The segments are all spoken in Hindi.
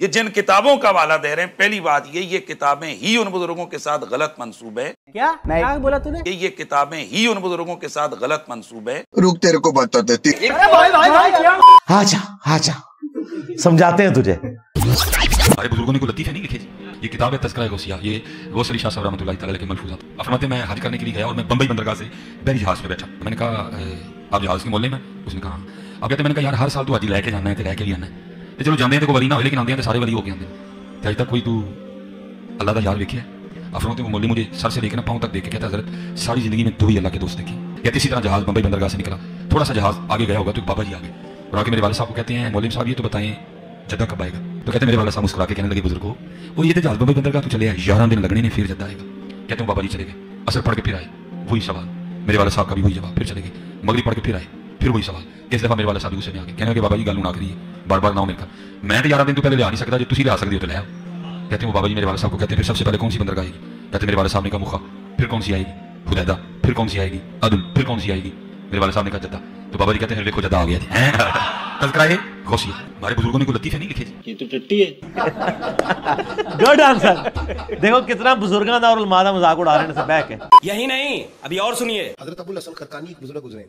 ये जिन किताबों का वाला दे रहे हैं पहली बात ये ये किताबें ही उन बुज़ुर्गों के साथ गलत मंसूब है। क्या? क्या बोला तूने? ये ये किताबें ही उन बुज़ुर्गों के साथ गलत मंसूब है। रुक तेरे को बता देती आजा आजा समझाते हैं तुझे। हमारे बुज़ुर्गों ने कोई लतीफ़े नहीं लिखे जी। ये किताब है तस्करा गौसिया। ये गौस अली शाह साहब तआला के मलफूजात फरमाते मैं हज करने के लिए गया और मैं बंबई बंदरगाह से बहरी जहाज़ में बैठा। मैंने कहा आप जहाज़ के मोहल्ले में उसने कहा "हाँ।" अब कहते मैंने कहा यार हर साल तू हाजी लेके जाना है तो लैके भी आना है। ਤੇ ਚਲੋ ਜਾਂਦੇ ਆ ਤੇ ਕੋਈ ਵਲੀ ਨਾ ਹੋਏ ਲੇਕਿਨ ਆਉਂਦੇ ਆ ਤੇ ਸਾਰੇ ਵਲੀ ਹੋ ਕੇ ਆਉਂਦੇ ਨੇ ਤੇ ਅਜੇ ਤੱਕ ਕੋਈ ਤੂੰ अल्लाह का यार देखिए अफरों वो मौली मुझे सर से लेकर ना पाँव तक देख के कहता हजरत सारी जिंदगी में दो ही अल्लाह के दोस्त देखे कहते इसी तरह जहाज बंबई बंदरगाह से निकला थोड़ा सा जहाज आगे गया होगा तो एक बाबा जी आ गए और आके मेरे वाले साहब को कहते हैं मौलिम साहब ये तो बताएं जद्दा कब आएगा तो कहते हैं मेरे वाला साहब मुस्कुरा के कहने लगे बुजुर्ग को वो ये तो जहाज बंबई बंदरगाह तो चले आए ग्यारह दिन लगने ने फिर जद्दा आएगा कहते हैं बाबा जी चले गए असर पढ़ के फिर आए वही सवाल मेरे वाला साहब का भी वही जवाब फिर चले गए मगरी पढ़ के फिर आए फिर वही सवाल इस दफा मेरे वाला साहब गुस्से में आ गए कहने लगे बाबा जी गल ना करिए बार बार ना हो मेरे मैं तो ग्यारह दिन तो पहले ले आ नहीं सकता जो तुम ले आ सकते हो तो ले आओ। कहते हैं वो बाबा जी मेरे वाले साहब को कहते हैं फिर सबसे पहले कौन सी बंदरगाह आएगी? कहते मेरे वाले साहब ने कहा मुखा फिर कौन सी आएगी? हुदैदा फिर कौन सी आएगी? अदुल फिर कौन सी आएगी? मेरे वाले साहब ने कहा जद्दा तो बाबा जी कहते हैं देखो जद्दा आ गया जी। तस्करा है गौसिया हमारे बुज़ुर्गों ने कोई लतीफे नहीं लिखे ये तो टट्टी है। गुड आंसर देखो कितना बुजुर्गां और उलमा मज़ाक उड़ा रहे हैं सब बैठ के यही नहीं अभी और सुनिए। हज़रत अबुल हसन खरकानी एक बुज़ुर्ग गुजरे।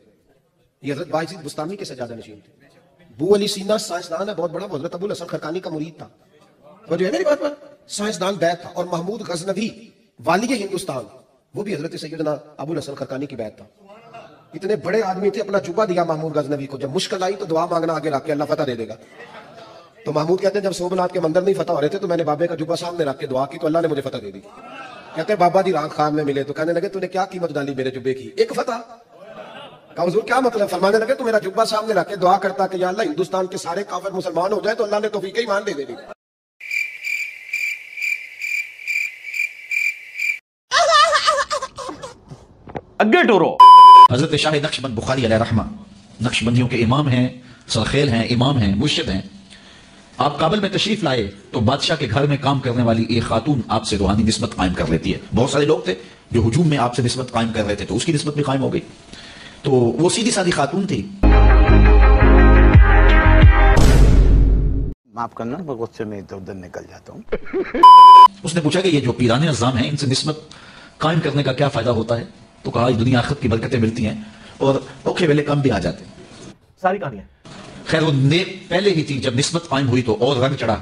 ये हज़रत बाइजीद बुस्तामी के सजादा नशीन थे। बू अली सीना साइंसदान है बहुत बड़ा हज़रत अबुल हसन खरकानी का मुरीद था। है मेरी बात? पर साइंसदान बैत था और महमूद गजनवी वाली हिंदुस्तान, वो भी हज़रत सैयदना अबुल हसन खरकानी की बैत था। इतने बड़े आदमी थे, अपना जुबा दिया महमूद गजनवी को, जब मुश्किल आई तो दुआ मांगना आगे रख के अल्लाह फतह दे देगा। तो महमूद कहते हैं, जब सोमनाथ के मंदिर नहीं फतह हो रहे थे तो मैंने बाबे का जुबा सामने रख के दुआ की तो अल्लाह ने मुझे फतह दे दी। कहते हैं, बाबा जी राग खान में मिले तो कहने लगे, तूने क्या कीमत डाली मेरे जुबे की? एक फतह। कहा हुजूर क्या मतलब? फरमाने लगे तू मेरा जुब्बा सामने रख के दुआ करता कि अल्लाह हिंदुस्तान के सारे काफिर मुसलमान हो जाए तो अल्लाह ने तौफीक ईमान दे देनी अग्गे टूरो। हज़रत शाह नक्शबंद बुखारी अलैह रहमा नक्शबंदियों के इमाम हैं सरखेल हैं इमाम हैं मुर्शिद हैं। आप काबल में तशरीफ़ लाए तो बादशाह के घर में काम करने वाली एक खातून आपसे रूहानी नस्बत कायम कर लेती है। बहुत सारे लोग थे जो हुजूम में आपसे नस्बत कायम कर रहे थे तो उसकी नस्बत भी कायम हो गई। तो वो सीधी सादी खातून थी माफ़ करना मैं गुस्से में इधर उधर निकल जाता हूँ उसने पूछा कि ये जो पीराने अजाम हैं इनसे नस्बत कायम करने का क्या फ़ायदा होता है तो कहा दुनिया आखिरत की बरकतें मिलती हैं और औखे वेले कम भी आ जाते हैं सारी कहानियाँ खैर वो ने पहले ही थी जब निस्बत कायम हुई तो और रंग चढ़ा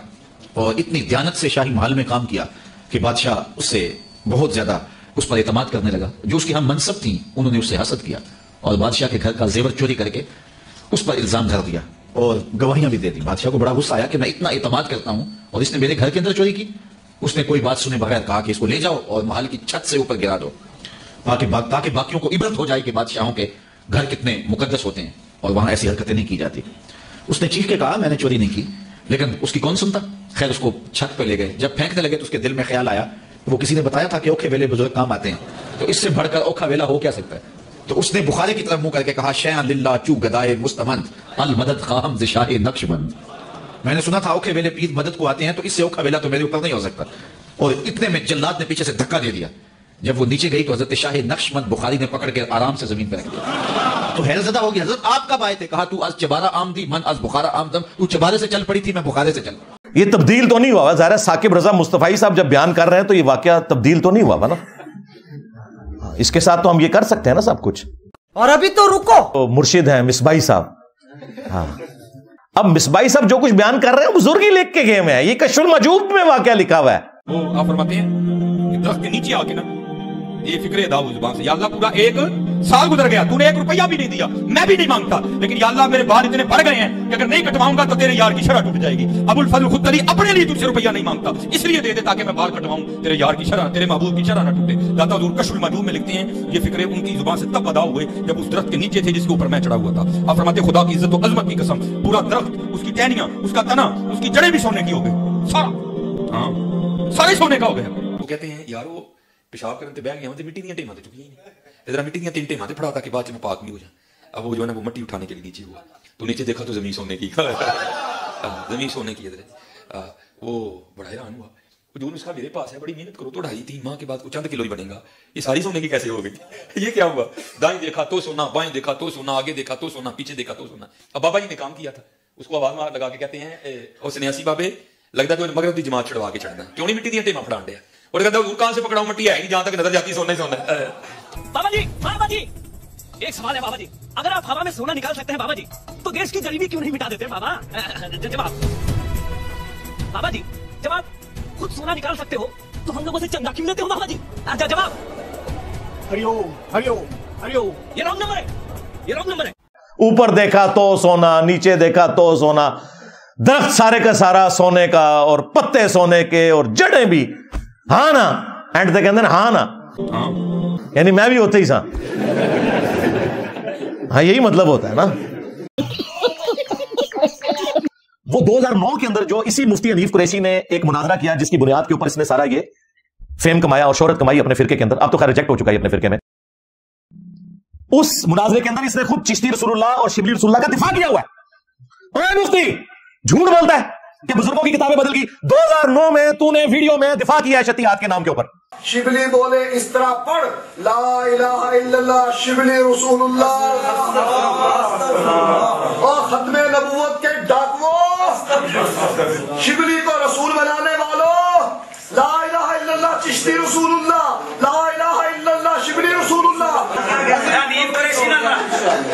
और इतनी दयानत से शाही महल में काम किया कि बादशाह उससे बहुत ज़्यादा उस पर एतमाद करने लगा जो उसकी हम मनसब थी उन्होंने उससे हसद किया और बादशाह के घर का जेवर चोरी करके उस पर इल्ज़ाम धर दिया और गवाहियाँ भी दे दी। बादशाह को बड़ा गुस्सा आया कि मैं इतना एतमाद करता हूँ और इसने मेरे घर के अंदर चोरी की। उसने कोई बात सुने बगैर कहा कि इसको ले जाओ और महल की छत से ऊपर गिरा दो। ताकि ताकि बाकियों को इबरत हो जाए कि बादशाहों के घर कितने मुकदस होते हैं और वहाँ ऐसी हरकतें नहीं की जाती। उसने चीख के कहा, मैंने चोरी नहीं की, लेकिन उसकी कौन सुनता? खैर, उसको छत पे ले गए। जब फेंकने लगे तो उसके दिल में ख्याल आया। वो किसी ने बताया था कि ओखे वेले बुज़ुर्ग काम आते हैं। तो इससे बढ़कर ओखा वेला हो क्या सकता है? तो उसने बुखारी की तरफ़ मुँह करके कहा लिल्ला चू गदाए मुस्तमंद, अल मदद खाम दिशाह नक्शबंद. मैंने सुना था ओखे वेले पीर मदद को आते हैं तो इससे ओखा वेला तो मेरे ऊपर नहीं हो सकता। और इतने में जल्लाद ने पीछे से धक्का दे दिया। जब वो नीचे गई तो हज़रत शाह नक्शबंद बुखारी ने पकड़ के आराम से ज़मीन पर रख दिया। तो हैरजदा हो गया हज़रत, आप कब आए थे? कहा, तू आज चबारा आम थी मन आज बुखारा आम दम तू चबारे से चल पड़ी थी, मैं बुखारे से चल ये तब्दील तो नहीं हुआ, ज़ाहिर साकिब रजा मुस्तफ़ाई साहब जब बयान कर रहे हैं तो ये वाक्य तब्दील तो नहीं हुआ ना? इसके साथ तो हम ये कर सकते हैं ना सब कुछ। और अभी तो रुको। तो मुर्शिद है मिसबाई साहब। हाँ। अब मिसबाई साहब जो कुछ बयान कर रहे हैं बुज़ुर्ग ही लिख के गए में है। ये कश्मीर मजूब में वाक्य लिखा हुआ है। वो आप फरमाते हैं दरख्त के नीचे आके ना ये फ़िक्र दाऊद ज़ुबान से। या अल्लाह पूरा एक साल गुजर गया, तूने एक रुपया भी नहीं दिया, मैं भी नहीं माँगता। लेकिन या अल्लाह मेरे बाल इतने बढ़ गए हैं कि अगर नहीं कटवाऊँगा तो तेरे यार की शरह टूट जाएगी। अबुल फजल खुद अली अपने लिए तुझसे रुपया नहीं माँगता, इसलिए दे दे ताकि मैं बाल कटवाऊं, तेरे यार की शरह, तेरे महबूब की शरह ना टूटे। दाता हजूर कशुल मजूब में लिखते हैं, ये फिक्रे उनकी ज़ुबान से तब अदा हुए जब उस दरख्त के नीचे थे जिसके ऊपर मैं चढ़ा हुआ था। आप फरमाते, खुदा की इज़्ज़त और अजमत की कसम, पूरा दरख्त, उसकी टहनियाँ, उसका तना, उसकी जड़ें भी सोने की हो गई। सारा। हाँ सारे सोने का हो गया। कहते हैं, यार पेशाब करने बह गया मिट्टी दी टेम चुकी नहीं जरा मिट्टी दी तीन टेम फड़ा ताकि बाद में पाक भी हो जाए अब वो जो है वो मिट्टी उठाने के लिए नीचे हुआ। तो नीचे देखा तो ज़मीन सोने की। हाँ, ज़मीन सोने की इधर। वो बड़ा हैरान हुआ। जो उसका मेरे पास है, बड़ी मेहनत करो तो ढाई तीन माह के बाद चंद किलो ही बनेगा। ये सारी सोने की कैसे हो गई? ये क्या हुआ? दाई देखा तो सोना, बाई देखा तो सोना, आगे देखा तो सोना, पीछे देखा तो सोना। अब बाबा जी ने काम किया था। उसको आवाज़ मार लगा के कहते हैं और सन्यासी बाबे, लगता है मगर जमात छड़वा के चढ़ना क्यों नहीं मिट्टी दिया टेमा फड़ा और कहता हजूर कहाँ से पकड़ाऊं मिट्टी है जहाँ तक नज़र जाती है सोना ही सोना है। बाबा जी बाबा जी। एक सवाल है बाबा जी। अगर आप हवा में सोना निकाल सकते हैं बाबा जी तो देश की गरीबी क्यों नहीं मिटा देते बाबा? जवाब। बाबा जी जब आप खुद सोना निकाल सकते हो तो हम लोगों से चंदा क्यों लेते हो बाबा जी? अच्छा जवाब। हरिओम हरिओम हरिओम ये रॉन्ग नंबर है। ये रॉन्ग नंबर है। ऊपर देखा तो सोना नीचे देखा तो सोना। दरख्त सारे का सारा सोने का और पत्ते सोने के और जड़ें भी हाँ ना एंड तक कहते हाँ ना यानी मैं भी होते ही सा। हाँ यही मतलब होता है ना। वो 2009 के अंदर जो इसी मुफ्ती हनीफ कुरैशी ने एक मुनाजरा किया, जिसकी बुनियाद के ऊपर इसने सारा ये फेम कमाया और शोहरत कमाई अपने फिरके के अंदर। अब तो खैर रिजेक्ट हो चुका है अपने फिरके में। उस मुनाजरे के अंदर इसने खुद चिश्ती रसूलुल्लाह और शिबली रसूलुल्लाह का दिफा किया हुआ है। मुफ्ती, झूठ बोलता है। कि बुज़ुर्गों की किताबें बदल गई। 2009 में तूने वीडियो में दिफा किया है शतीहात के नाम के ऊपर। शिबली बोले इस तरह पढ़। ला इलाहा इल्लल्लाह शिबली रसूलुल्लाह। और खत्मे नबूवत के डाकुओं। शिबली को रसूल बनाने वालों। ला इलाहा इल्लल्लाह चिश्ती रसूलुल्लाह। ला इलाहा इल्लल्लाह शिबली रसूलुल्लाह।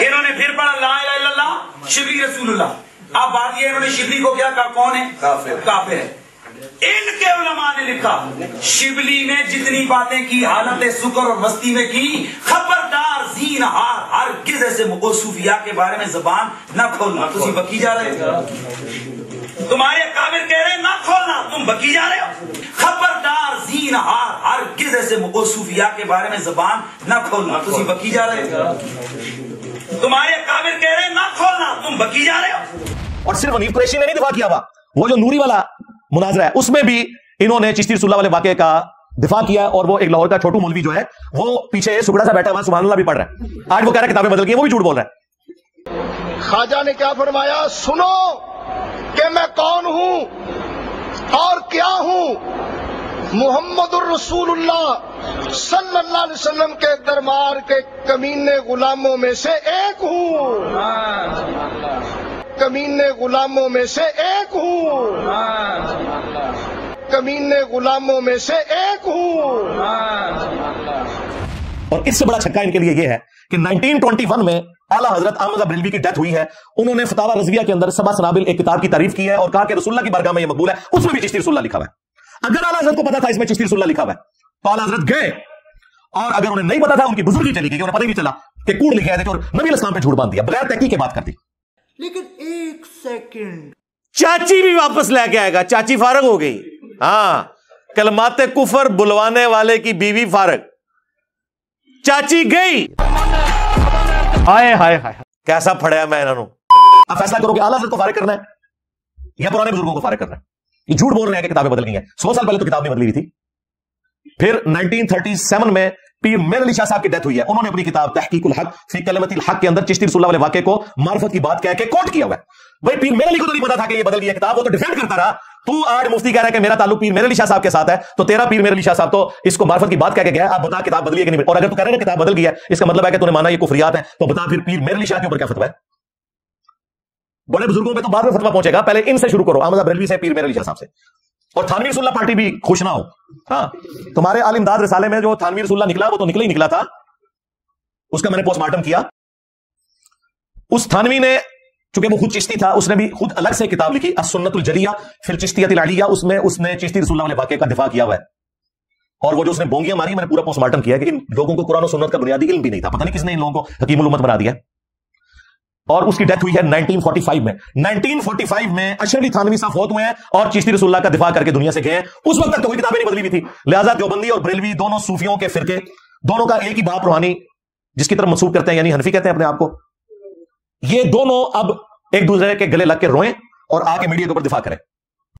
इन्होंने फिर पढ़ा ला इलाहा इल्लल्लाह शिबली रसूलुल्लाह। अब बात ये है, इन्होंने शिबली को क्या कहा? कौन है? काफिर। काफिर है। इनके उलमा ने लिखा शिबली ने जितनी बातें की हालत सुकर और मस्ती में की खबरदार जीन हार हर किस ऐसे सूफिया के बारे में जबान न खोलना। तुम बकी जा रहे हो? तुम्हारे काबिर कह रहे हैं ना खोलना। तुम बकी जा रहे हो? खबरदार जीन हार हर किस ऐसे सूफिया के बारे में जबान न खोलना। तुम बकी जा रहे हो? तुम्हारे काबिर कह रहे ना खोलना। तुम बकी जा रहे हो? और सिर्फ़ हनीफ कुरैशी ने नहीं दिफा किया हुआ। वो जो नूरी वाला मुनाजरा है, उसमें भी इन्होंने चिश्ती रसूलुल्लाह वाले वाक्य का दिफा किया और वो एक लाहौर का छोटू मौलवी जो है, वो पीछे सुगड़ा सा बैठा हुआ सुबहान भी पढ़ रहा है। आज वो कह रहा है किताबें बदल गई, वो भी झूठ बोल रहा है। खाजा ने क्या फरमाया? सुनो कि मैं कौन हूँ और क्या हूँ? मोहम्मद रसूलुल्लाह सल्लल्लाहु अलैहि वसल्लम के दरबार के कमीने गुलामों में से एक हूँ। कमीने गुलामों में से एक हूँ। कमीने गुलामों में से एक हूँ। और इससे बड़ा छक्का इनके लिए यह है कि 1921 में आला हज़रत अहमद बरेलवी की डेथ हुई है। उन्होंने फतावा रजविया के अंदर सबा सनाबिल एक किताब की तारीफ़ की है और कहा कि रसुल्ला की बारगाह में यह मकबूल है। उसमें भी चिश्ती रसुल्ला लिखा हुआ है। अगर आला हज़रत को पता था इसमें चिश्ती रसुल्ला लिखा हुआ है तो आला हज़रत गए। और अगर उन्हें नहीं पता था, उनकी बुजुर्गी चली गई उन्हें पता ही नहीं चला कि कूड़ लिखे थे और नबी इस्लाम पे झूठ बाँध दिया, बगैर तहकीक के बात कर दी। लेकिन एक सेकंड। चाची भी वापस लेके आएगा। चाची फारग हो गई। हाँ कलमाते कुफर बुलवाने वाले की बीवी फारग। चाची गई। हाय हाय हाय। कैसा फड़या मैं इन्हों अब फैसला करो कि आला को फारिग करना है या पुराने बुज़ुर्गों को फारिग करना है। ये झूठ बोल रहे हैं कि किताबें बदल गई हैं। सौ साल पहले तो किताब नहीं बदली हुई थी। फिर 1937 में पीर मेर अली शाह साहब की डेथ हुई है। उन्होंने अपनी किताब तहकीकुल हक, फ़ी कलमतिल हक के अंदर चिश्ती रसूलुल्लाह वाले वाक्य को मार्फत की बात कह के कोट किया हुआ है। भाई, पीर मेर अली को तो नहीं पता था कि ये बदल गई किताब, वो तो डिफेंड करता रहा। तू आज मुफ्ती कह रहा है कि मेरा ताल्लुक पीर मेर अली शाह साहब के साथ है तो तेरा पीर मेर अली शाह साहब तो इसको मार्फत की बात कह के गया आप बता किताब बदली है कि नहीं और अगर तू कह रहे किताब बदल गई है, इसका मतलब है कि तूने माना ये कुफरियात है तो बता फिर पीर मेर अली शाह के ऊपर क्या फतवा है। बड़े बुज़ुर्गों में तो बाद में फतवा पहुंचेगा, पहले इनसे शुरू करो अहमद बरेलवी से पीर मेर अली शाह साहब से। और थानवी रसुल्ला पार्टी भी खुश ना हो। हाँ तुम्हारे आल रिसाले में जो थानवी रसुल्ला निकला, वो तो निकला ही निकला था। उसका मैंने पोस्टमार्टम किया। उस थानवी ने, चूँकि वो खुद चिश्ती था, उसने भी खुद अलग से किताब लिखी असुन्नतुल ज़रिया फिर चिश्तियत अलिया उसमें, उसने चिश्ती रसुल्ला वाले वाक्य का दिफा किया हुआ है। और वो जो उसने बोंगियाँ मारी, मैंने पूरा पोस्टमार्टम किया कि इन लोगों को कुरान और सुन्नत का बुनियादी इल्म भी नहीं था। पता नहीं किसने इन लोगों को उम्मत बना दिया और उसकी डेथ हुई है 1945 में। 1945 में अशर अली थानवी साहब फौत हुए हैं और चिश्ती रसुल्ला का दिफा करके दुनिया से गए उस वक्त तक तो कोई किताबें नहीं बदली हुई थी। लिहाजा देवबंदी और बरेलवी दोनों सूफियों के फिरके, दोनों का एक ही बाप रूहानी, जिसकी तरफ़ मंसूब करते हैं, यानी हनफी कहते हैं अपने आप को। ये दोनों अब एक दूसरे के गले लग के रोएँ और आके मीडिया के ऊपर दिफा करें।